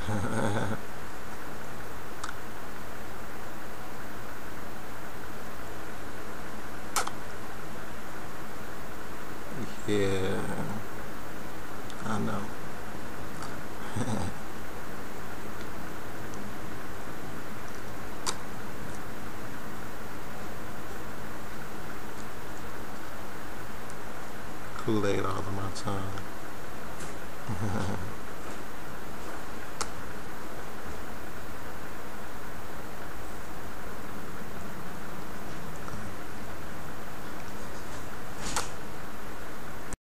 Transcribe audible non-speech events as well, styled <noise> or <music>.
<laughs> yeah, I know. <laughs> Kool-Aid all of my time. <laughs>